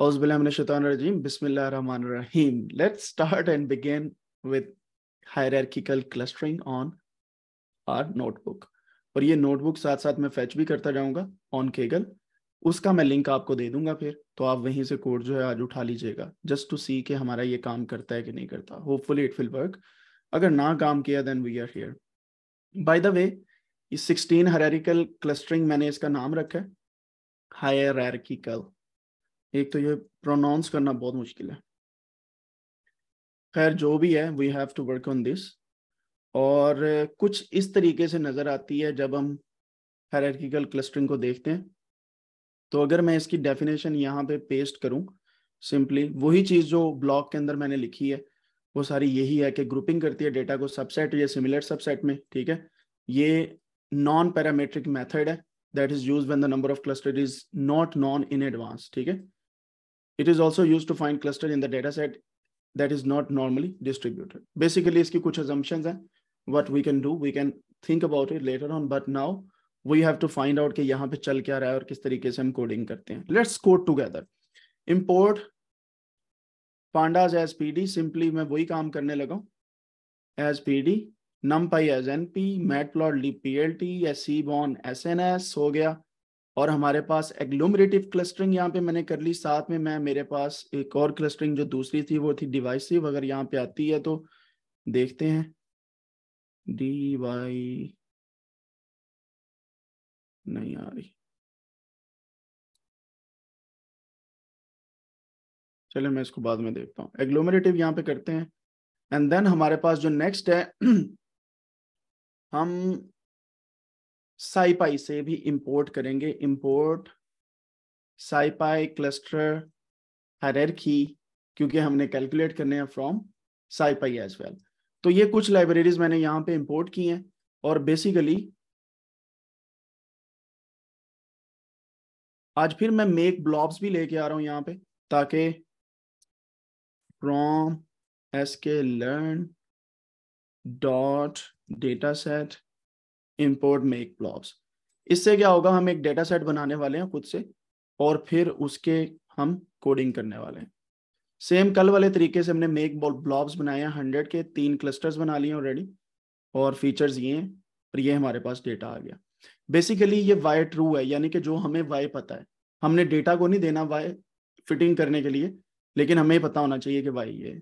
Let's start and begin with hierarchical clustering on our notebook. और ये notebook साथ साथ मैं फैच भी करता जाऊँगा केगल उसका मैं लिंक आपको दे दूँगा फिर तो आप वहीं से कोड जो है आज उठा लीजिएगा जस्ट टू सी कि हमारा ये काम करता है कि नहीं करता। होपफुली इट विल वर्क अगर ना काम किया then we are here by the way ये 16 हायरार्किकल क्लस्टरिंग मैंने इसका नाम रखा है। एक तो ये प्रोनाउंस करना बहुत मुश्किल है। खैर, जो भी है we have to work on this और कुछ इस तरीके से नज़र आती है जब हम हायरार्किकल क्लस्टरिंग को देखते हैं। तो अगर मैं इसकी डेफिनेशन यहाँ पे पेस्ट करूँ सिंपली वही चीज़ जो ब्लॉक के अंदर मैंने लिखी है, वो सारी यही है कि ग्रुपिंग करती है डेटा को सबसेट या सिमिलर सबसेट में, ठीक है? ये नॉन पैरामेट्रिक मेथड है that is use when the number of cluster is not known in advance ठीक है? it is also use to find cluster in the data set that is not normally distributed basically इसकी कुछ अजम्पन है what we can do we can think about it later on but now we have to find out कि यहाँ पे चल क्या रहा है और किस तरीके से हम कोडिंग करते हैं let's code together import pandas as P D simply मैं वही काम करने लगा as P D numpy as N P matplotlib P L T seaborn S N S हो गया और हमारे पास एग्लोमरेटिव क्लस्टरिंग यहाँ पे मैंने कर ली। साथ में मैं, मेरे पास एक और क्लस्टरिंग जो दूसरी थी, वो थी डिवाइसिव अगर यहाँ पे आती है तो देखते हैं। डी वाई नहीं आ रही। चले मैं इसको बाद में देखता हूँ। एग्लोमरेटिव यहाँ पे करते हैं। एंड देन हमारे पास जो नेक्स्ट है, हम साइपाई से भी इंपोर्ट करेंगे। इंपोर्ट साइपाई क्लस्टर हायरार्की क्योंकि हमने कैलकुलेट करने हैं फ्रॉम साइपाई एज वेल तो ये कुछ लाइब्रेरीज मैंने यहाँ पे इंपोर्ट की हैं और बेसिकली आज फिर मैं मेक ब्लॉब्स भी लेके आ रहा हूँ यहाँ पे, ताकि from S K learn dot data set import make blobs इससे क्या होगा, हम एक डेटा सेट बनाने वाले हैं खुद से, और फिर उसके हम कोडिंग करने वाले हैं। सेम कल वाले तरीके से हमने मेक ब्लॉब्स बनाए हैं हंड्रेड के, तीन क्लस्टर्स बना लिए ऑलरेडी और फीचर्स ये हैं और ये हमारे पास डेटा आ गया। बेसिकली ये वाई ट्रू है, यानी कि जो हमें वाई पता है। हमने डेटा को नहीं देना वाई फिटिंग करने के लिए, लेकिन हमें पता होना चाहिए कि वाई ये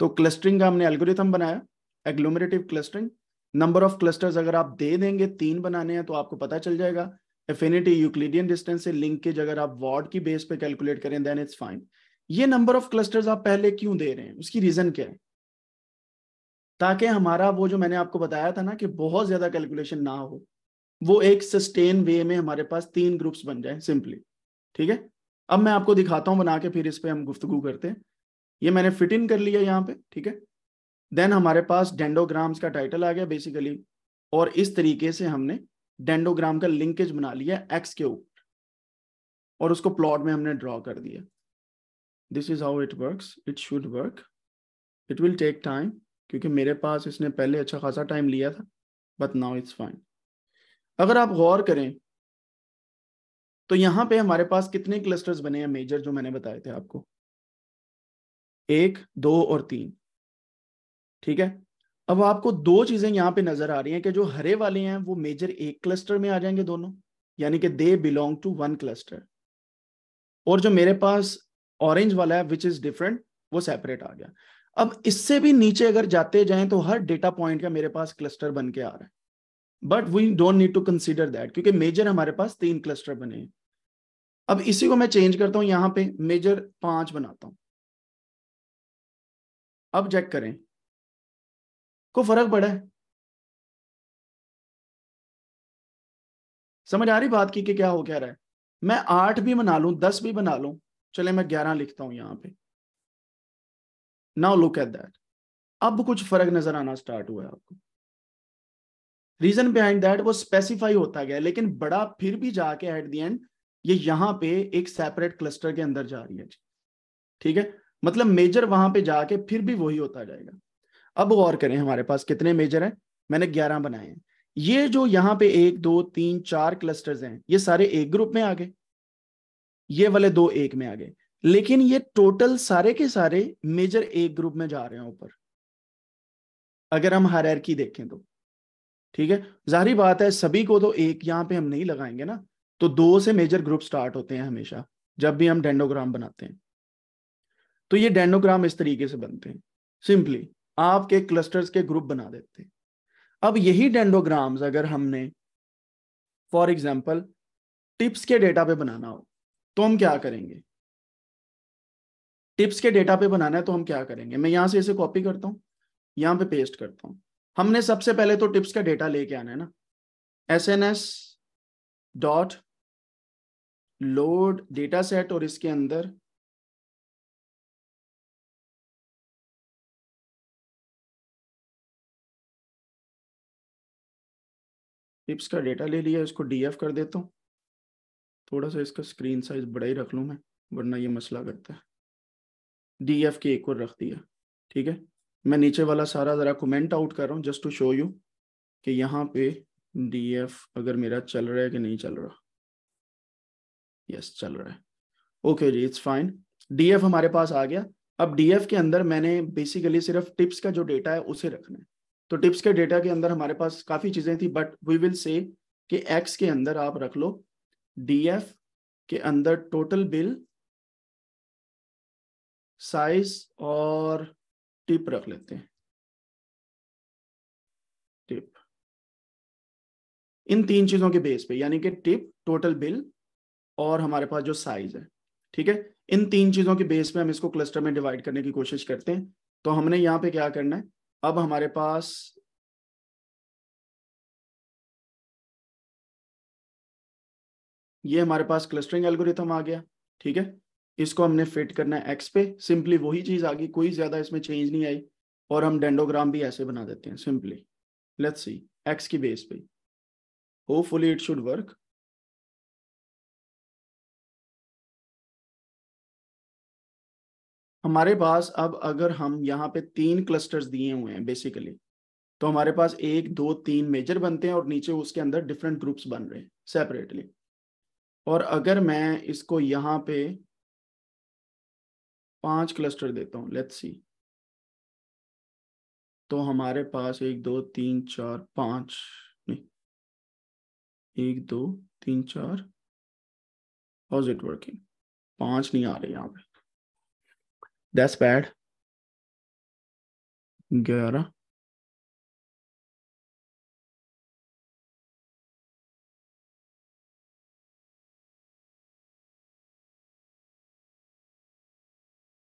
तो क्लस्टरिंग का हमने एल्गोरिथम बनाया agglomerative clustering number of clusters अगर आप दे देंगे, तीन बनाने हैं तो आपको पता चल जाएगा। एफिनिटी यूक्लिडियन डिस्टेंस से लिंकेज अगर आप वार्ड की बेस पे कैलकुलेट करें देन इट्स फाइन ये नंबर ऑफ़ क्लस्टर्स आप पहले क्यों दे रहे हैं? उसकी रीजन क्या है? ताकि हमारा वो जो मैंने आपको बताया था ना कि बहुत ज़्यादा कैलकुलेशन ना हो, वो एक सस्टेन वे में हमारे पास तीन ग्रुप्स बन जाए सिंपली ठीक है? अब मैं आपको दिखाता हूँ, बना के फिर इस पर हम गुफ्तगु करते हैं। ये मैंने फिट इन कर लिया यहाँ पे, ठीक है? देन हमारे पास डेंडोग्राम्स का टाइटल आ गया बेसिकली और इस तरीके से हमने डेंडोग्राम का लिंकेज बना लिया एक्स के ऊपर। और उसको प्लॉट में हमने ड्रॉ कर दिया। This is how it works it should work it will take time क्योंकि मेरे पास इसने पहले अच्छा खासा टाइम लिया था बट नाउ इट्स फाइन अगर आप गौर करें तो यहाँ पे हमारे पास कितने क्लस्टर्स बने हैं मेजर जो मैंने बताए थे आपको? एक, दो और तीन। ठीक है? अब आपको दो चीज़ें यहाँ पे नज़र आ रही हैं कि जो हरे वाले हैं, वो मेजर एक क्लस्टर में आ जाएँगे दोनों, यानी कि they belong to one cluster और जो मेरे पास ऑरेंज वाला है विच इज़ डिफरेंट वो सेपरेट आ गया। अब इससे भी नीचे अगर जाते जाएँ तो हर डेटा पॉइंट का मेरे पास क्लस्टर बन के आ रहा है। But we don't need to consider that क्योंकि मेजर हमारे पास तीन क्लस्टर बने हैं। अब इसी को मैं चेंज करता हूँ यहाँ पे मेजर पाँच बनाता हूँ। अब चेक करें। को फ़र्क पड़ा है। समझ आ रही बात की कि क्या हो क्या रहा है? मैं आठ भी बना लू, दस भी बना लू, चले मैं ग्यारह लिखता हूँ यहाँ पे। नाउ लुक एट दैट अब कुछ फ़र्क नज़र आना स्टार्ट हुआ है आपको। रीजन बिहाइंड दैट वो स्पेसिफाई होता गया, लेकिन बड़ा फिर भी जाके एट दी एंड ये यहाँ पे एक सेपरेट क्लस्टर के अंदर जा रही है ठीक है? मतलब मेजर वहाँ पे जाके फिर भी वही होता जाएगा। अब गौर करें हमारे पास कितने मेजर हैं? मैंने ग्यारह बनाए हैं। ये जो यहाँ पे एक, दो, तीन, चार क्लस्टर्स हैं, ये सारे एक ग्रुप में आ गए। ये वाले दो एक में आ गए। लेकिन ये टोटल सारे के सारे मेजर एक ग्रुप में जा रहे हैं ऊपर। अगर हम हर की देखें तो। ठीक है? ज़ाहिर बात है, सभी को तो एक यहाँ पे हम नहीं लगाएँगे ना। तो दो से मेजर ग्रुप स्टार्ट होते हैं हमेशा, जब भी हम डेंडोग्राम बनाते हैं। तो ये डेंडोग्राम इस तरीके से बनते हैं। सिंपली आपके क्लस्टर्स के ग्रुप बना देते अब यही डेंडोग्राम्स अगर हमने फॉर एग्ज़ाम्पल टिप्स के डेटा पे बनाना हो तो हम क्या करेंगे? टिप्स के डेटा पे बनाना है तो हम क्या करेंगे? मैं यहाँ से इसे कॉपी करता हूँ, यहाँ पे पेस्ट करता हूँ। हमने सबसे पहले तो टिप्स का डेटा लेके आना है ना। S N S dot load data set और इसके अंदर टिप्स का डेटा ले लिया, इसको डीएफ कर देता हूँ। थोड़ा सा इसका स्क्रीन साइज़ बड़ा ही रख लूँ मैं, वरना ये मसला करता है। डीएफ के एक और रख दिया, ठीक है? मैं नीचे वाला सारा ज़रा कमेंट आउट कर रहा हूँ जस्ट टू शो यू कि यहाँ पे डीएफ अगर मेरा चल रहा है कि नहीं चल रहा। यस चल रहा है। ओके जी इट्स फाइन डीएफ हमारे पास आ गया। अब डीएफ के अंदर मैंने बेसिकली सिर्फ़ टिप्स का जो डेटा है, उसे रखना है। तो टिप्स के डेटा के अंदर हमारे पास काफ़ी चीज़ें थी बट वी विल से कि एक्स के अंदर आप रख लो डीएफ के अंदर टोटल बिल साइज़ और टिप रख लेते हैं। टिप इन तीन चीज़ों के बेस पे, यानी कि टिप टोटल बिल और हमारे पास जो साइज़ है, ठीक है? इन तीन चीज़ों के बेस पे हम इसको क्लस्टर में डिवाइड करने की कोशिश करते हैं। तो हमने यहाँ पे क्या करना है? अब हमारे पास ये हमारे पास क्लस्टरिंग एल्गोरिथम आ गया, ठीक है? इसको हमने फिट करना है एक्स पे। सिंपली वही चीज़ आ गई, कोई ज़्यादा इसमें चेंज नहीं आई और हम डेंडोग्राम भी ऐसे बना देते हैं सिंपली लेट्स सी एक्स की बेस पे। होपफुली इट शुड वर्क हमारे पास अब अगर हम यहाँ पे तीन क्लस्टर्स दिए हुए हैं बेसिकली तो हमारे पास एक, दो, तीन मेजर बनते हैं और नीचे उसके अंदर डिफरेंट ग्रुप्स बन रहे हैं सेपरेटली और अगर मैं इसको यहाँ पे पाँच क्लस्टर देता हूँ लेट्स सी तो हमारे पास एक, दो, तीन, चार, पाँच, नहीं, एक, दो, तीन, चार हाउ इट वर्किंग पाँच नहीं आ रहे यहाँ पे। दैट्स बैड ग्यारह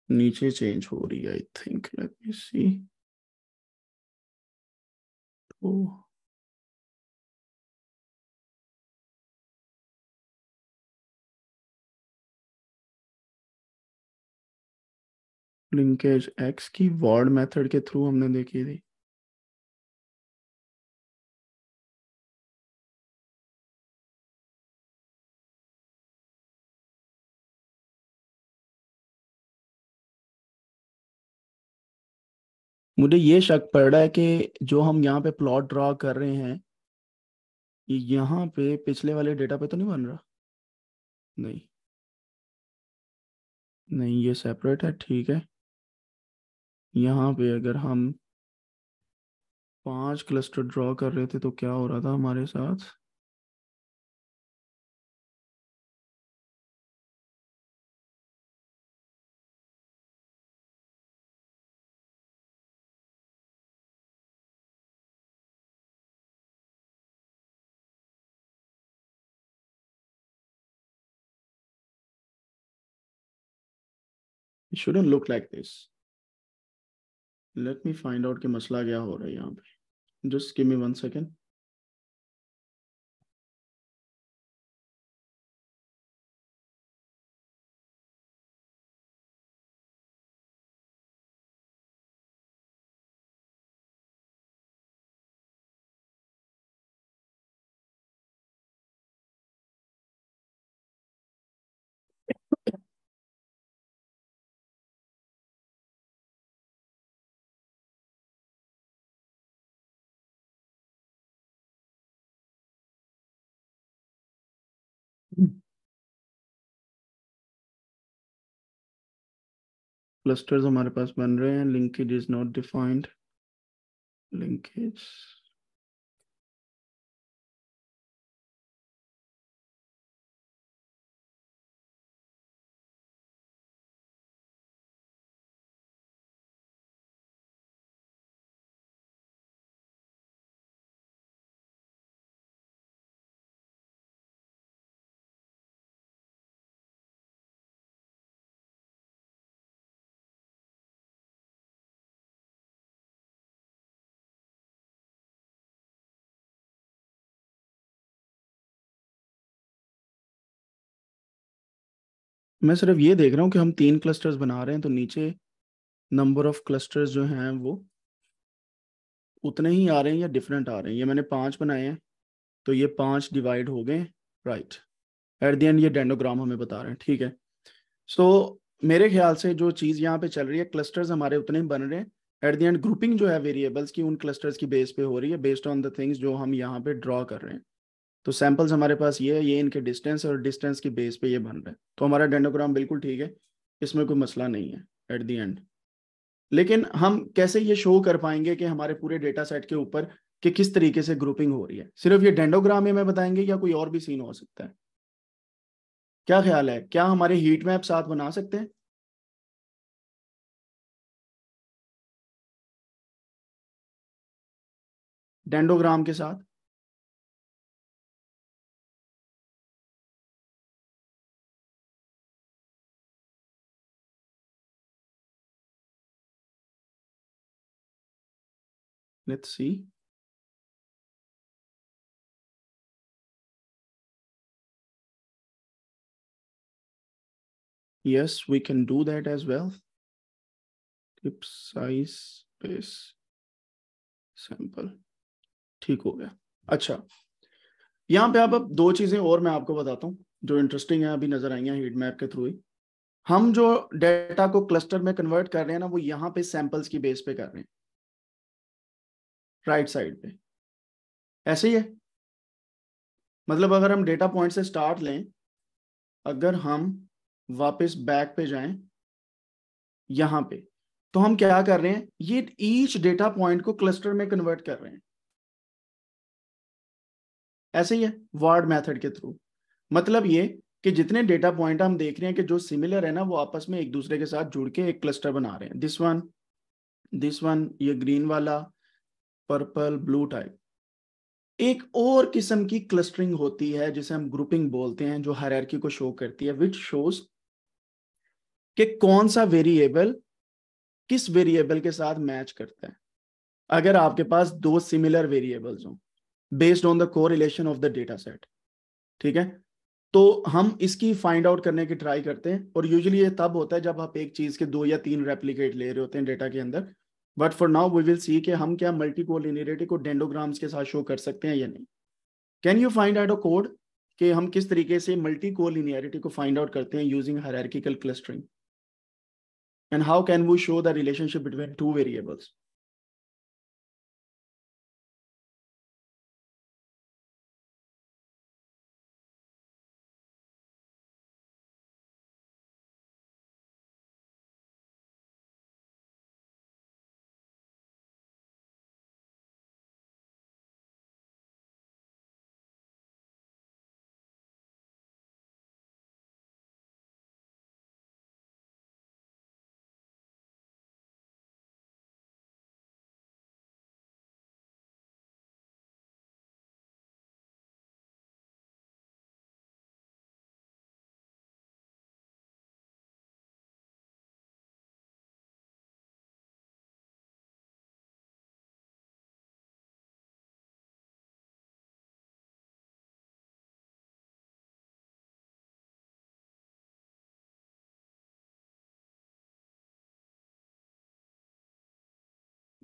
नीचे चेंज हो रही है I think late me see तो लिंकेज एक्स की वर्ड मेथड के थ्रू हमने देखी थी। मुझे ये शक पड़ रहा है कि जो हम यहाँ पे प्लॉट ड्रॉ कर रहे हैं, ये यहाँ पे पिछले वाले डेटा पे तो नहीं बन रहा? नहीं। नहीं, ये सेपरेट है, ठीक है। यहाँ पे अगर हम पाँच क्लस्टर ड्रॉ कर रहे थे तो क्या हो रहा था हमारे साथ It shouldn't look like this. Let me find out के मसला क्या हो रहा है यहाँ पे। Just give me one second clusters हमारे पास बन रहे हैं linkage is not defined linkage मैं सिर्फ़ ये देख रहा हूँ कि हम तीन क्लस्टर्स बना रहे हैं तो नीचे नंबर ऑफ़ क्लस्टर्स जो हैं वो उतने ही आ रहे हैं या डिफरेंट आ रहे हैं? ये मैंने पाँच बनाए हैं तो ये पाँच डिवाइड हो गए राइट एट द एंड ये डेंडोग्राम हमें बता रहे हैं ठीक है? सो so, मेरे ख्याल से जो चीज़ यहाँ पे चल रही है क्लस्टर्स हमारे उतने ही बन रहे हैं। एट द एंड ग्रुपिंग जो है वेरिएबल्स की उन क्लस्टर्स की बेस पे हो रही है बेस्ड ऑन द थिंग्स जो हम यहाँ पे ड्रॉ कर रहे हैं। तो सैंपल्स हमारे पास ये है, ये इनके डिस्टेंस और डिस्टेंस की बेस पे ये बन रहे हैं। तो हमारा डेंडोग्राम बिल्कुल ठीक है, इसमें कोई मसला नहीं है एट दी एंड लेकिन हम कैसे ये शो कर पाएँगे कि हमारे पूरे डेटा सेट के ऊपर कि किस तरीके से ग्रुपिंग हो रही है? सिर्फ़ ये डेंडोग्राम ही में बताएँगे या कोई और भी सीन हो सकता है? क्या ख्याल है? क्या हमारे हीट मैप साथ बना सकते हैं? डेंडोग्राम के साथ? Let's see. Yes, we can do that as well. Tip size space sample. ठीक हो गया अच्छा यहाँ पे अब दो चीज़ें और मैं आपको बताता हूँ जो इंटरेस्टिंग है अभी नज़र आई हैं हीट मैप के थ्रू ही हम जो डेटा को क्लस्टर में कन्वर्ट कर रहे हैं ना वो यहाँ पे सैंपल्स की बेस पे कर रहे हैं राइट साइड पे। ऐसे ही है। मतलब अगर हम डेटा पॉइंट से स्टार्ट लें, अगर हम वापस बैक पे जाएँ, यहाँ पे तो हम क्या कर रहे हैं? ये ईच डेटा पॉइंट को क्लस्टर में कन्वर्ट कर रहे हैं। ऐसे ही है वर्ड मेथड के थ्रू मतलब ये कि जितने डेटा पॉइंट हम देख रहे हैं कि जो सिमिलर है ना, वो आपस में एक दूसरे के साथ जुड़ के एक क्लस्टर बना रहे हैं। दिस वन दिस वन ये ग्रीन वाला पर्पल ब्लू टाइप एक और किस्म की क्लस्टरिंग होती है, जिसे हम ग्रुपिंग बोलते हैं, जो हरकी को शो करती है विच शोज़ कि कौन सा वेरिएबल किस वेरिएबल के साथ मैच करता है। अगर आपके पास दो सिमिलर वेरिएबल्स हों based on the correlation of the data set ठीक है? तो हम इसकी फाइंड आउट करने की ट्राई करते हैं, और यूजुअली ये तब होता है जब आप एक चीज़ के दो या तीन रेप्लीकेट ले रहे होते हैं डेटा के अंदर but for now we will see कि हम क्या मल्टी कोलिनियरिटी को डेंडोग्राम्स के साथ शो कर सकते हैं या नहीं। Can you find out a code कि हम किस तरीके से मल्टी कोलिनियरिटी को फाइंड आउट करते हैं using hierarchical clustering and how can we show the relationship between two variables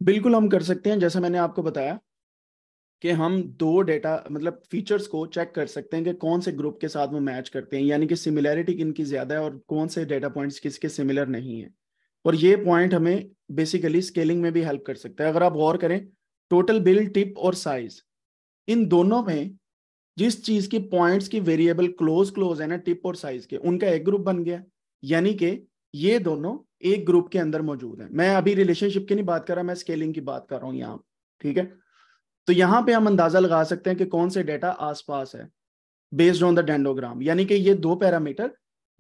बिल्कुल हम कर सकते हैं, जैसे मैंने आपको बताया, कि हम दो डेटा मतलब फीचर्स को चेक कर सकते हैं कि कौन से ग्रुप के साथ वो मैच करते हैं, यानी कि सिमिलैरिटी किनकी ज़्यादा है और कौन से डेटा पॉइंट्स किसके सिमिलर नहीं है। और ये पॉइंट हमें बेसिकली स्केलिंग में भी हेल्प कर सकता है। अगर आप गौर करें टोटल बिल टिप और साइज़ इन दोनों में जिस चीज़ की पॉइंट्स की वेरिएबल क्लोज क्लोज है ना टिप और साइज़ के, उनका एक ग्रुप बन गया। यानी कि ये दोनों एक ग्रुप के अंदर मौजूद है। मैं अभी रिलेशनशिप की नहीं बात कर रहा, मैं स्केलिंग की बात कर रहा हूँ यहाँ, ठीक है? तो यहाँ पे हम अंदाज़ा लगा सकते हैं कि कौन से डेटा आसपास है बेस्ड ऑन द डेंडोग्राम यानी कि ये दो पैरामीटर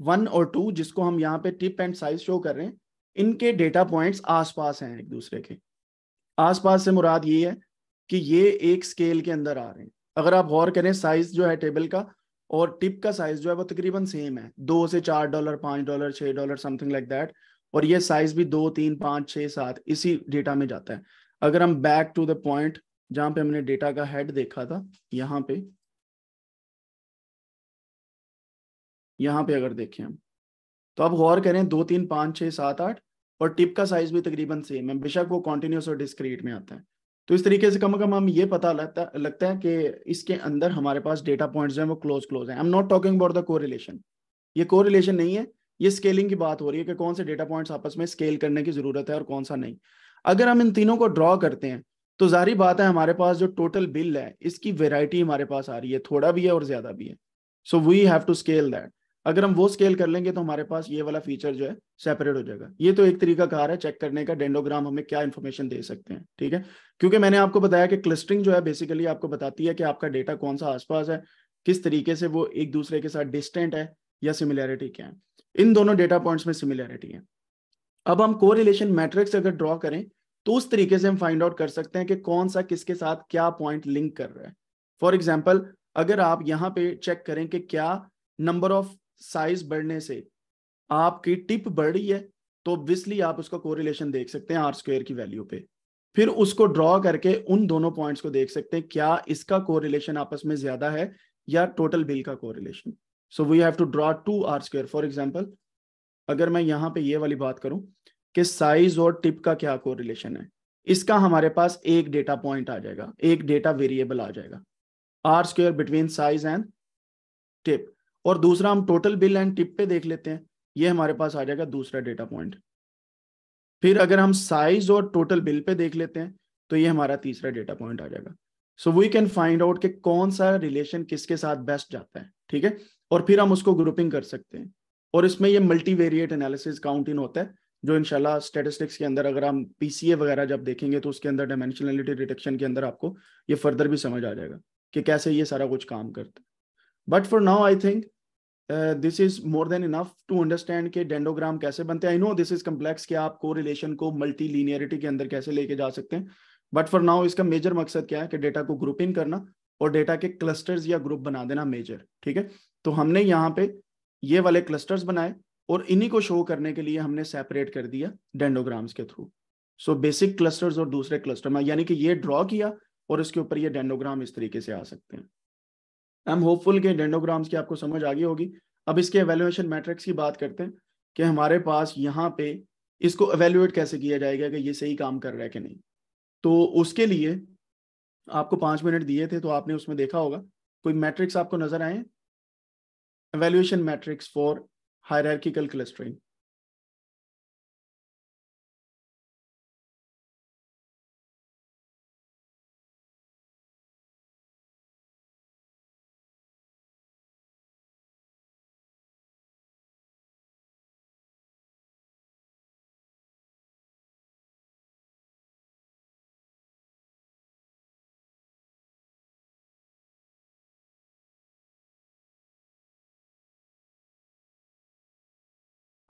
वन और टू जिसको हम यहाँ पे टिप एंड साइज़ शो कर रहे हैं, इनके डेटा पॉइंट्स आसपास हैं एक दूसरे के। आसपास से मुराद ये है कि ये एक स्केल के अंदर आ रहे हैं। अगर आप गौर करें साइज़ जो है टेबल का और टिप का साइज़ जो है वो तकरीबन सेम है। दो से चार डॉलर पाँच डॉलर छह डॉलर समथिंग लाइक दैट और ये साइज़ भी दो, तीन, पाँच, छह, सात इसी डेटा में जाता है। अगर हम बैक टू द पॉइंट जहाँ पे हमने डेटा का हेड देखा था, यहाँ पे यहाँ पे अगर देखें हम तो अब गौर करें दो, तीन, पाँच छः सात, आठ, और टिप का साइज़ भी तकरीबन सेम है। बेशक वो कॉन्टिन्यूस और डिस्क्रीट में आता है। तो इस तरीके से कम कम हम ये पता लगता लगता है कि इसके अंदर हमारे पास डेटा पॉइंट्स हैं वो क्लोज क्लोज हैं। I am not talking about the को ये को नहीं है। ये स्केलिंग की बात हो रही है कि कौन से डेटा पॉइंट्स आपस में स्केल करने की ज़रूरत है और कौन सा नहीं। अगर हम इन तीनों को ड्रॉ करते हैं तो जारी बात है हमारे पास जो टोटल बिल है, इसकी वेराइटी हमारे पास आ रही है, थोड़ा भी है और ज़्यादा भी है। So we have to scale that अगर हम वो स्केल कर लेंगे तो हमारे पास ये वाला फीचर जो है सेपरेट हो जाएगा। ये तो एक तरीका कार है चेक करने का डेंडोग्राम हमें क्या इन्फॉर्मेशन दे सकते हैं, ठीक है? क्योंकि मैंने आपको बताया कि क्लस्टरिंग जो है बेसिकली आपको बताती है कि आपका डेटा कौन सा आसपास है, किस तरीके से वो एक दूसरे के साथ डिस्टेंट है या सिमिलैरिटी क्या है। इन दोनों डेटा पॉइंट्स में सिमिलैरिटी है। अब हम को रिलेशन मैट्रिक्स अगर ड्रॉ करें तो उस तरीके से हम फाइंड आउट कर सकते हैं कि कौन सा किसके साथ क्या पॉइंट लिंक कर रहा है। फॉर एग्ज़ाम्पल अगर आप यहाँ पे चेक करें कि क्या नंबर ऑफ़ साइज़ बढ़ने से आपकी टिप बढ़ है तो ऑब्वियसली आप उसका कोरिलेशन देख सकते हैं आर स्क्वेयर की वैल्यू पे। फिर उसको ड्रॉ करके उन दोनों पॉइंट्स को देख सकते हैं, क्या इसका कोरिलेशन आपस में ज़्यादा है या टोटल बिल का correlation so we have to draw two R square for example अगर मैं यहाँ पे ये वाली बात करूँ कि साइज़ और टिप का क्या कोरिलेशन है, इसका हमारे पास एक डेटा पॉइंट आ जाएगा, एक डेटा वेरिएबल आ जाएगा। R square between size and tip और दूसरा हम टोटल बिल एंड टिप पे देख लेते हैं। ये हमारे पास आ जाएगा दूसरा डेटा पॉइंट फिर अगर हम साइज़ और टोटल बिल पे देख लेते हैं तो ये हमारा तीसरा डेटा पॉइंट आ जाएगा। So we can find out कि कौन सा रिलेशन किसके साथ बेस्ट जाता है, ठीक है? और फिर हम उसको ग्रुपिंग कर सकते हैं। और इसमें ये मल्टीवेरिएट एनालिसिस काउंट इन होता है, जो इनशाला स्टेटिस्टिक्स के अंदर अगर हम पीसीए वगैरह जब देखेंगे तो उसके अंदर डायमेंशनलिटी डिटेक्शन के अंदर आपको ये फर्दर भी समझ आ जाएगा कि कैसे ये सारा कुछ काम करता है। But for now I think this is more than enough to understand के डेंडोग्राम कैसे बनते हैं. I know this is complex कि आप को रिलेशन को मल्टी लीनियरिटी के अंदर कैसे लेके जा सकते हैं. बट फॉर नाउ इसका मेजर मकसद क्या है कि डेटा को ग्रुपिंग करना और डेटा के क्लस्टर्स या ग्रुप बना देना मेजर ठीक है? तो हमने यहाँ पे ये वाले क्लस्टर्स बनाए और इन्हीं को शो करने के लिए हमने सेपरेट कर दिया डेंडोग्राम्स के थ्रू सो बेसिक क्लस्टर्स और दूसरे क्लस्टर में, यानी कि ये ड्रॉ किया और इसके ऊपर ये डेंडोग्राम इस तरीके से आ सकते हैं। आई एम होपफुल के डेंडोग्राम्स की आपको समझ आ गई होगी। अब इसके एवेल्युएशन मैट्रिक्स की बात करते हैं कि हमारे पास यहाँ पे इसको एवेल्युएट कैसे किया जाएगा कि ये सही काम कर रहा है कि नहीं। तो उसके लिए आपको पाँच मिनट दिए थे तो आपने उसमें देखा होगा, कोई मैट्रिक्स आपको नज़र आए? Evaluation matrix for hierarchical clustering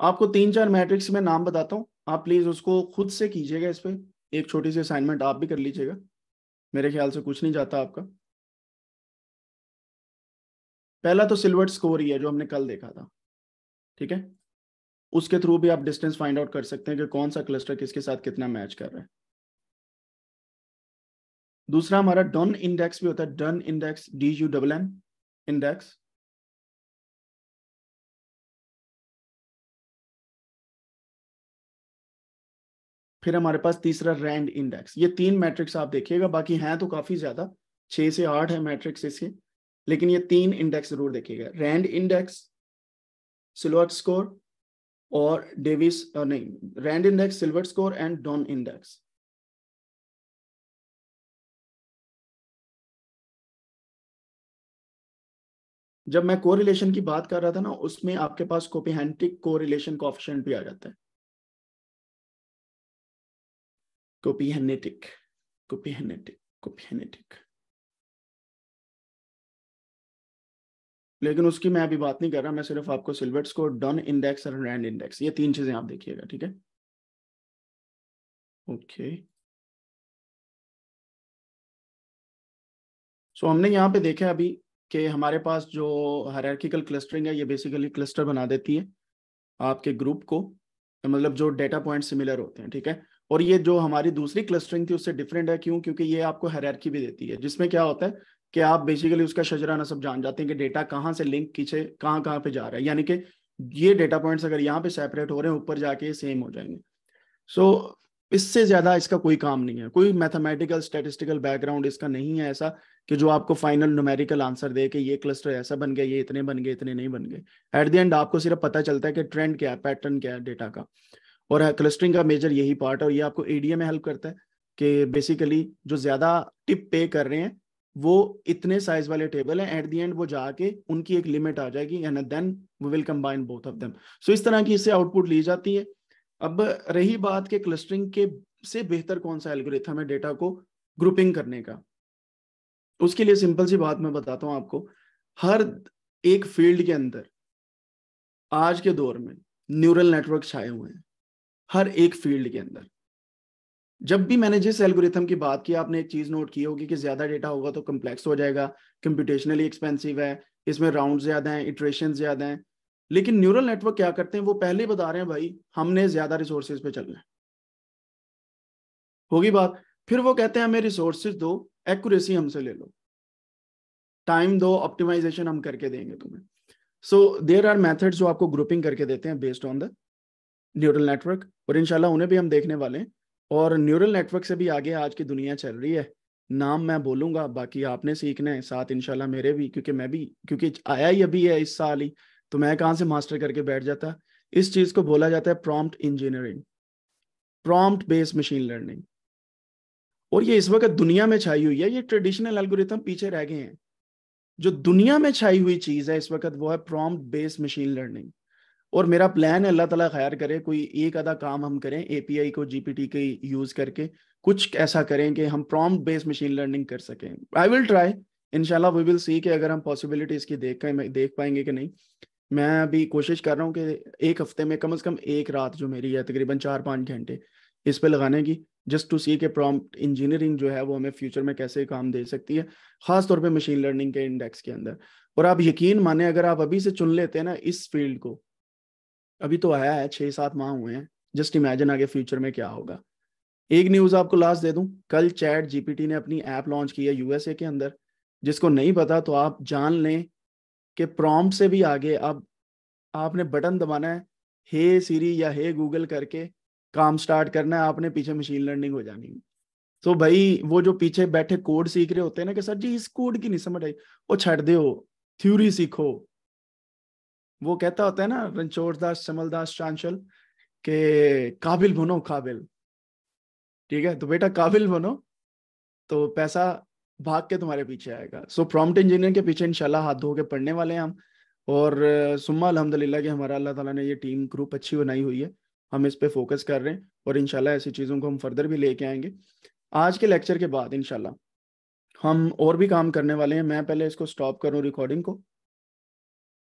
आपको तीन चार मैट्रिक्स में नाम बताता हूँ। आप प्लीज़ उसको खुद से कीजिएगा इस पर एक छोटी सी असाइनमेंट आप भी कर लीजिएगा। मेरे ख्याल से कुछ नहीं जाता आपका। पहला तो सिल्वर्ट स्कोर ही है जो हमने कल देखा था। ठीक है? उसके थ्रू भी आप डिस्टेंस फाइंड आउट कर सकते हैं कि कौन सा क्लस्टर किसके साथ कितना मैच कर रहा है। दूसरा हमारा डन इंडेक्स भी होता है। Dunn index D U double N index फिर हमारे पास तीसरा रैंड इंडेक्स। ये तीन मैट्रिक्स आप देखिएगा, बाकी हैं तो काफ़ी ज़्यादा छः से आठ है मैट्रिक्स इसके, लेकिन ये तीन इंडेक्स ज़रूर देखिएगा। रैंड इंडेक्स सिल्वर्ट स्कोर और डेविस नहीं, Rand index silhouette score and Dunn index. जब मैं कोरिलेशन की बात कर रहा था ना, उसमें आपके पास कोपिहेंटिक कोरिलेशन कॉफिशिएंट भी आ जाता है। कोपिहेनेटिक कोपिहेनेटिक कोपिहेनेटिक लेकिन उसकी मैं अभी बात नहीं कर रहा, मैं सिर्फ़ आपको सिल्वर्ट्स को डन इंडेक्स और रैंड इंडेक्स, ये तीन चीज़ें आप देखिएगा, ठीक है? ओके। सो हमने यहाँ पे देखा अभी कि हमारे पास जो हायरार्किकल क्लस्टरिंग है, ये बेसिकली क्लस्टर बना देती है आपके ग्रुप को मतलब जो डेटा पॉइंट सिमिलर होते हैं, ठीक है? और ये जो हमारी दूसरी क्लस्टरिंग थी उससे डिफरेंट है क्यों? क्योंकि ये आपको हायरार्की भी देती है जिसमें क्या होता है कि आप बेसिकली उसका शजरा सब जान जाते हैं कि डेटा कहाँ से लिंक पीछे कहाँ कहाँ पे जा रहा है। यानी कि ये डेटा पॉइंट्स अगर यहाँ पे सेपरेट हो रहे हैं ऊपर जाके सेम हो जाएँगे। सो so, इससे ज़्यादा इसका कोई काम नहीं है। कोई मैथमेटिकल स्टेटिस्टिकल बैकग्राउंड इसका नहीं है ऐसा कि जो आपको फाइनल न्यूमेरिकल आंसर दे कि ये क्लस्टर ऐसा बन गया ये इतने बन गए इतने नहीं बन गए। एट द एंड आपको सिर्फ़ पता चलता है कि ट्रेंड क्या है पैटर्न क्या है डेटा का। और क्लस्टरिंग का मेजर यही पार्ट है और ये आपको एडीए में हेल्प करता है कि बेसिकली जो ज़्यादा टिप पे कर रहे हैं, वो इतने साइज़ वाले टेबल हैं एट द एंड वो जाके उनकी एक लिमिट आ जाएगी and then we will combine both of them so इस तरह की इससे आउटपुट ली जाती है। अब रही बात के क्लस्टरिंग के से बेहतर कौन सा एल्गोरिथम है डेटा को ग्रुपिंग करने का? उसके लिए सिंपल सी बात मैं बताता हूँ आपको। हर एक फ़ील्ड के अंदर आज के दौर में न्यूरल नेटवर्क छाए हुए हैं। हर एक फ़ील्ड के अंदर। जब भी मैंने जिस एल्गोरिथम की बात की, आपने एक चीज़ नोट की होगी कि ज़्यादा डेटा होगा तो कम्प्लेक्स हो जाएगा कंप्यूटेशनली एक्सपेंसिव है, इसमें राउंड ज़्यादा हैं इटरेशन ज़्यादा हैं। लेकिन न्यूरल नेटवर्क क्या करते हैं? वो पहले बता रहे हैं, भाई, हमने ज़्यादा रिसोर्सेज पे चलना है। होगी बात? फिर वो कहते हैं, हमें रिसोर्सेज दो एक्यूरेसी हमसे ले लो। टाइम दो ऑप्टिमाइजेशन हम करके देंगे तुम्हें। सो देर आर मेथड्स जो आपको ग्रुपिंग करके देते हैं based on the neural network, और इनशाला उन्हें भी हम देखने वाले हैं। और न्यूरल नेटवर्क से भी आगे आज की दुनिया चल रही है। नाम मैं बोलूँगा, बाकी आपने सीखना है, साथ इनशाला मेरे भी, क्योंकि मैं भी, क्योंकि आया ही अभी है इस साल ही तो मैं कहाँ से मास्टर करके बैठ जाता? इस चीज़ को बोला जाता है prompt engineering prompt based machine learning और ये इस वक्त दुनिया में छाई हुई है, ये ट्रेडिशनल एल्गोरिथम पीछे रह गए हैं। जो दुनिया में छाई हुई चीज़ है इस वक्त, वो है प्रॉम्प्ट बेस्ड मशीन लर्निंग और मेरा प्लान है, अल्लाह ताला खैर करे, कोई एक आधा काम हम करें एपीआई को जीपीटी के यूज़ करके, कुछ ऐसा करें कि हम प्रॉम्प्ट बेस्ड मशीन लर्निंग कर सकें। आई विल ट्राई इनशाला वी विल सी कि अगर हम पॉसिबिलिटी इसकी देख देख पाएँगे कि नहीं। मैं अभी कोशिश कर रहा हूँ कि एक हफ़्ते में कम अज़ कम एक रात जो मेरी है, तकरीबन चार पाँच घंटे इस पे लगाने की जस्ट टू सी के प्रॉम्प्ट इंजीनियरिंग जो है वो हमें फ्यूचर में कैसे काम दे सकती है, खास तौर पे मशीन लर्निंग के इंडेक्स के अंदर। और आप यकीन माने, अगर आप अभी से चुन लेते हैं ना इस फ़ील्ड को अभी तो आया है, छह सात माह हुए हैं। जस्ट इमेजिन आगे फ्यूचर में क्या होगा। एक न्यूज़ आपको लास्ट दे दूँ। कल चैट जीपीटी ने अपनी ऐप लॉन्च की है यूएसए के अंदर। जिसको नहीं पता तो आप जान लें कि प्रॉम्प्ट से भी आगे अब आपने बटन दबाना है। हे सीरी या हे गूगल करके काम स्टार्ट करना है। आपने पीछे मशीन लर्निंग हो जानी है। तो भाई, वो जो पीछे बैठे कोड सीख रहे होते हैं ना कि सर जी, इस कोड की नहीं समझ आई। वो छड़ दो थ्योरी सीखो। वो कहता होता है ना रणछोड़ दास समलदास चांचल, के काबिल बनो, काबिल। ठीक है? तो बेटा, काबिल बनो तो पैसा भाग के तुम्हारे पीछे आएगा। सो प्रॉम्प्ट इंजीनियर के पीछे इंशाल्लाह हाथ धो के पढ़ने वाले हैं हम। और, सुम्मा अलहमदिल्ला कि हमारा अल्लाह ताला ने ये टीम ग्रुप अच्छी बनाई हुई है। हम इस पे फोकस कर रहे हैं और इनशाला ऐसी चीज़ों को हम फर्दर भी लेके आएँगे। आज के लेक्चर के बाद इनशाला हम और भी काम करने वाले हैं। मैं पहले इसको स्टॉप करूँ रिकॉर्डिंग को।